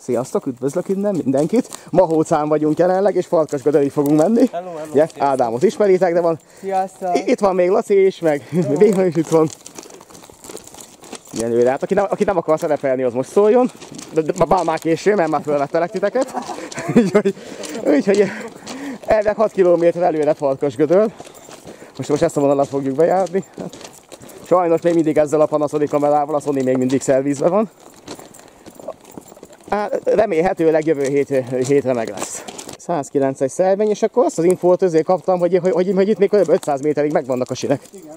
Sziasztok, üdvözlök innen mindenkit. Mahócán vagyunk jelenleg, és Farkasgödörig fogunk menni. Hello, hello. Ugye, Ádámot ismeritek, de van. Sziasztok! Itt van még Laci is, meg Béha is itt van. Ilyen hát aki nem, aki nem akar szerepelni, az most szóljon. De, de bár már késő, mert már fölvettelek titeket. úgyhogy, úgyhogy elvileg 6 km előre Farkasgödöl. Most, most ezt a vonalat fogjuk bejárni. Sajnos még mindig ezzel a Panasonic kamerával, a Sony még mindig szervizben van. Hát, remélhetőleg jövő hét, hétre meg lesz. 109-es szervény, és akkor azt az infót azért kaptam, hogy, hogy, hogy, hogy itt még kb. 500 méterig megvannak a sinek. Igen.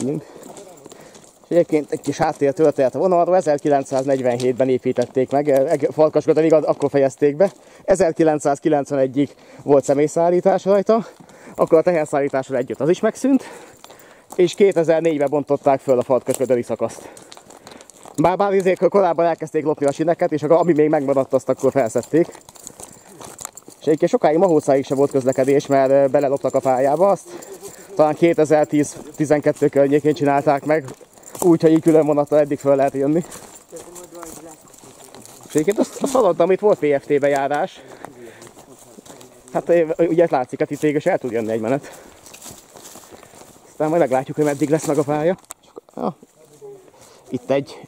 Menjünk. És egyébként egy kis háttér történet a vonalról, 1947-ben építették meg, Farkasgödölig akkor fejezték be. 1991-ig volt személyszállítás rajta, akkor a teherszállítással együtt az is megszűnt, és 2004-ben bontották föl a Farkasgödöli szakaszt. Bár, bár azért korábban elkezdték lopni a sineket, és akkor, ami még megmaradt, azt akkor felszették. És egyébként sokáig Mahócáig sem volt közlekedés, mert beleloptak a pályába azt. Talán 2010-12 környékén csinálták meg, úgy, hogy így külön vonattal eddig föl lehet jönni. És egyébként azt, azt hallottam, itt volt PFT bejárás. Hát ugye látszik, hát itt végül el tud jönni egy menet. Aztán majd meglátjuk, hogy meddig lesz meg a pálya. Ja. Itt egy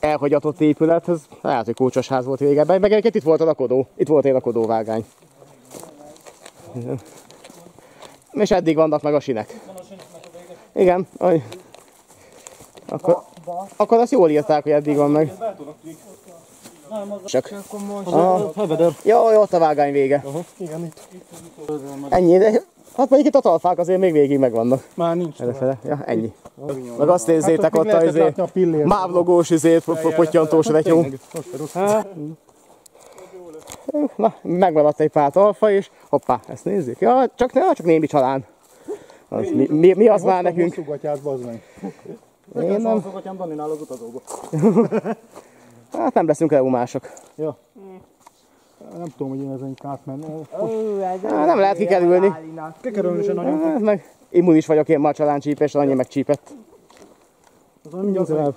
elhagyatott épület, ez lehet, hogy kócsos ház volt régebben, meg egyébként itt volt a lakodó, itt volt egy lakodóvágány. És eddig vannak meg a sinek. Igen, aj. Akkor, akkor azt jól írták, hogy eddig van meg. Csak. Most Ah, jó, ott a vágány vége. Igen, itt. Ennyi, de hát mondjuk itt a talfák azért még végig megvannak. Már nincs. Errefele. Ja, ennyi. Meg azt nézzétek Hát ott ott még a izé, a pillért. mávlogós izét, pottyantós retyó. Hát, Na, megmaradt egy pár talfa, és hoppá, ezt nézzük. Ja, csak, ja, csak némi csalán. Az, mi, mi, mi az már nekünk? Hosszú bazd meg. Én nem, az utazóba. hát nem leszünk reumások. Ja. Nem tudom, hogy én ezen átmenni. Ez Á, nem lehet kikerülni. Kikerülni se nagyon. Hát, meg immunis vagyok én már a csaláncsípésre, annyi megcsípett. Az olyan mindjárt el.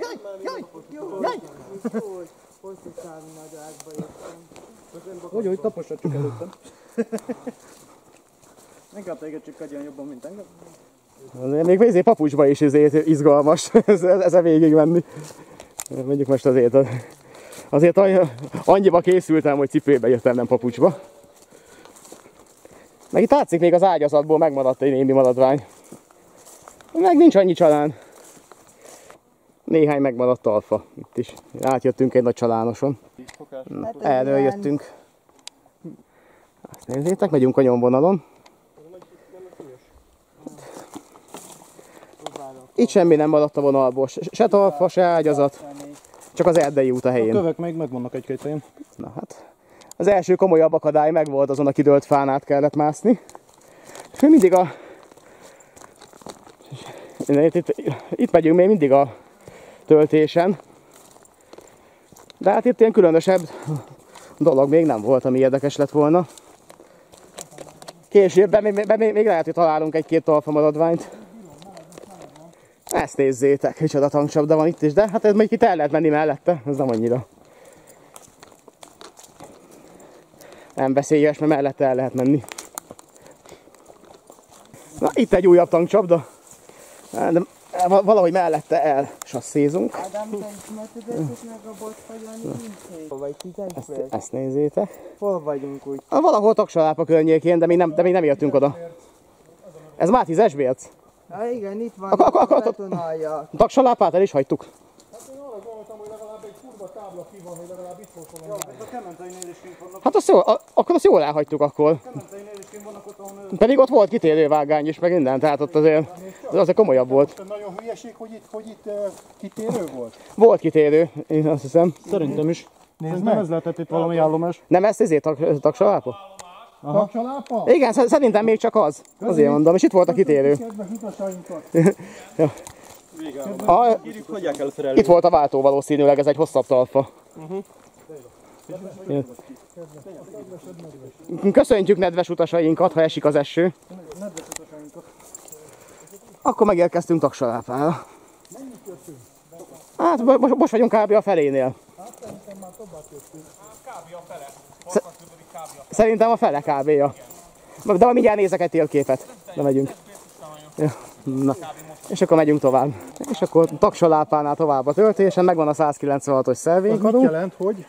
Hosszú számú nagy ágba jöttem. Hogy, hogy tapossad csak előttem. Inkább téged csak adjon jobban, mint engem. Még vézé papucsba is izét, izgalmas ez- ezen végig menni. Mondjuk most azért, azért annyi- annyiba készültem, hogy cipőbe jöttem, nem papucsba. Meg itt látszik még az ágyazatból megmaradt egy némi maradvány. Meg nincs annyi csalán. Néhány megmaradt alfa itt is. Átjöttünk egy nagy csalánoson. Hát erről ilyen- jöttünk. Azt nézzétek, megyünk a nyomvonalon. Itt semmi nem maradt a vonalból, se, se talfa, se ágyazat, csak az erdei út a A helyén. kövek még megvannak egy-két helyen. Na hát, az első komolyabb akadály meg volt, azon a kidőlt fán át kellett mászni. És még mindig a... Itt, itt, itt megyünk még mindig a töltésen. De hát itt ilyen különösebb dolog még nem volt, ami érdekes lett volna. Később még, még, még lehet, hogy találunk egy-két talfa maradványt. Ezt nézzétek, micsoda tankcsapda van itt is, de hát ez még itt el lehet menni mellette, ez nem annyira. Nem veszélyes, mert mellette el lehet menni. Na, itt egy újabb tankcsapda. De valahogy mellette el sasszézunk. Ádám, te ismertetek meg a bot fagyani Hol vagy tízesből? Ezt nézzétek. Hol vagyunk úgy? Ah, Valahol Taksalápa környékén, de még nem, de még nem értünk oda. Ez már tízes bérc? Ha igen, itt van Akkor- akkor- a akkor- betonalja. Taksalápát el is hagytuk. Én arra gondoltam, hogy legalább egy kurva tábla ki van, hogy legalább itt volt valami. Ja, ez a kementeinél is kint vannak. Hát azt jó, a- akkor azt jól elhagytuk akkor. Kementeinél is kint vannak ott, ahol Pedig ott volt kitérővágány is, meg minden, tehát ott azért, az azért komolyabb volt. Nagyon hülyeség, hogy itt, hogy itt uh, kitérő volt. Volt kitérő, én azt hiszem. Szerintem is. Nézd meg. ez lehetett itt valami állomás. Nem ezt ezért tak, taksalápa? Kapcsolápa? Igen, sz- szerintem még csak az. Azért mondom, és itt volt a kitérő. Kedves utasainkat. A, Írjuk, itt volt a váltó valószínűleg, ez egy hosszabb talfa. Köszöntjük nedves utasainkat, ha esik az eső. Akkor megérkeztünk Taksalápára. Hát mo- most, most vagyunk kb. a felénél. Kb. a fele. Farkasgödöri kb. a fele. Szerintem a fele kb. -ja. De majd mindjárt nézek egy térképet. De megyünk. Ja. Na. És akkor megyünk tovább. És akkor Taksalápánál tovább a töltésen, megvan a 196-os Az mit szelvénykadó. jelent, hogy?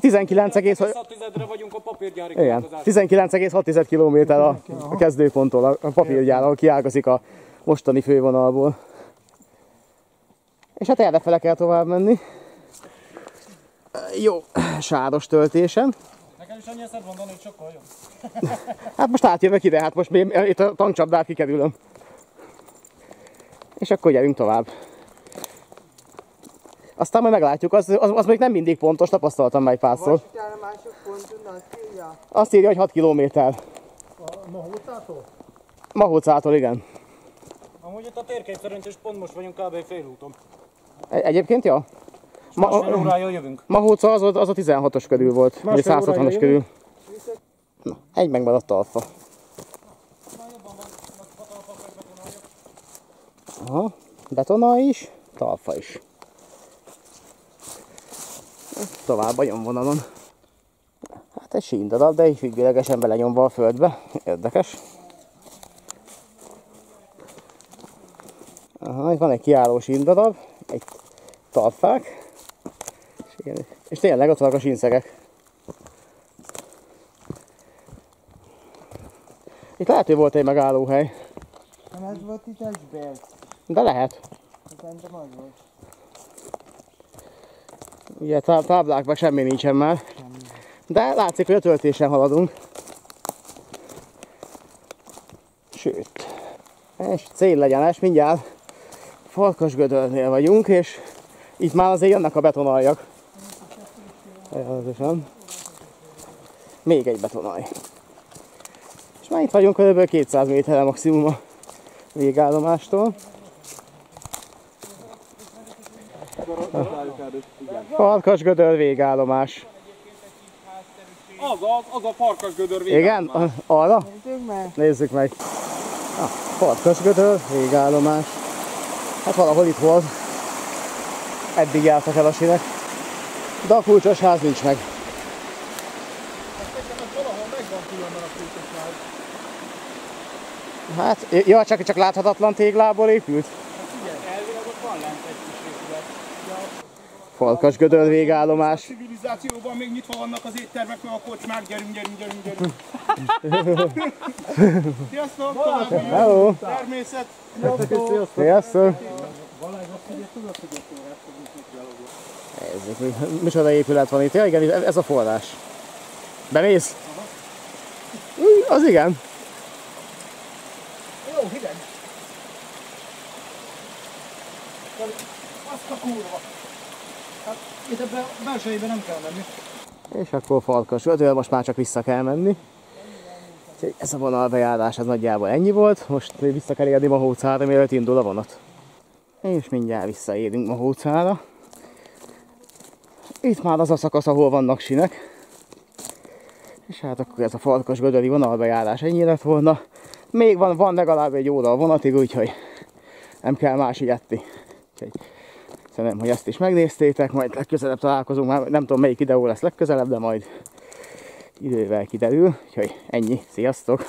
19, Szatizedre vagyunk a papírgyári igen, 19,6 km a, a kezdőponttól, a, a papírgyár, ahol kiágazik a mostani fővonalból. És hát errefele kell tovább menni. Jó, sáros töltésen. Nekem is annyi eszed mondani, hogy sokkal jobb. Hát most átjövök ide, hát most még itt a tankcsapdát kikerülöm. És akkor gyerünk tovább. Aztán majd meglátjuk, az, az, az még nem mindig pontos, tapasztaltam már egy párszor. Azt írja. Azt írja, hogy 6 kilométer. A Mahócától? Mahócától, igen. Amúgy itt a térkép szerint is pont most vagyunk kb. félúton. Egy- Egyébként, ja? Másfél Ma, órája jövünk. Mahóca az, az a 16-os körül volt, vagy Másfél 160-os órája körül. Na, egy megmaradt alfa. Aha, betona is, talfa is. Tovább a nyomvonalon. Hát egy síndarab, de így függőlegesen belenyomva a földbe. Érdekes. Aha, itt van egy kiálló síndarab, egy talpák, és, igen, és tényleg ott vannak a sínszegek. Itt lehet, hogy volt egy megállóhely, Nem ez volt itt Esbert. de lehet. Szerintem az volt. Ugye tá- táblákban semmi nincsen már. De látszik, hogy a töltésen haladunk. Sőt. És céllegyenes, mindjárt Farkasgödörnél vagyunk, és itt már azért jönnek a betonaljak. Jelentősen. Még egy betonaj. És már itt vagyunk kb. 200 méterre maximum a végállomástól. Farkasgödör végállomás. Az a, az a farkasgödör vége. Igen? A- Arra? Nézzük meg. Nézzük meg. Ah, Farkasgödör, végállomás. Hát valahol itt volt. Eddig jártak el a sinek. De a kulcsos ház nincs meg. A. Hát, ja, csak, csak láthatatlan téglából épült. Elvileg ott van lent egy kis épület. Farkasgödör végállomás. Civilizációban még nyitva vannak az éttermek, meg a kocsmák. Gyerünk, gyerünk, gyerünk, gyerünk. Sziasztok! További jó természet! Sziasztok! Nézzük, mi- micsoda épület van itt. Ja, igen, ez a forrás. Bemész? Új, Az igen. Jó, hideg. Azt a kurva. Hát itt ebben a belsejében nem kell menni. És akkor Farkas ötől most már csak vissza kell menni. Úgyhogy ez a vonalbejárás ez nagyjából ennyi volt. Most vissza kell érni Mahócára, mielőtt indul a vonat. És mindjárt visszaérünk Mahócára. Itt már az a szakasz, ahol vannak sinek. És hát akkor ez a Farkas Gödöri vonalbejárás ennyi lett volna. Még van, van legalább egy óra a vonatig, úgyhogy nem kell más ilyetni. Úgyhogy Szerintem, hogy ezt is megnéztétek, majd legközelebb találkozunk, már nem tudom melyik videó lesz legközelebb, de majd idővel kiderül. Úgyhogy ennyi, sziasztok!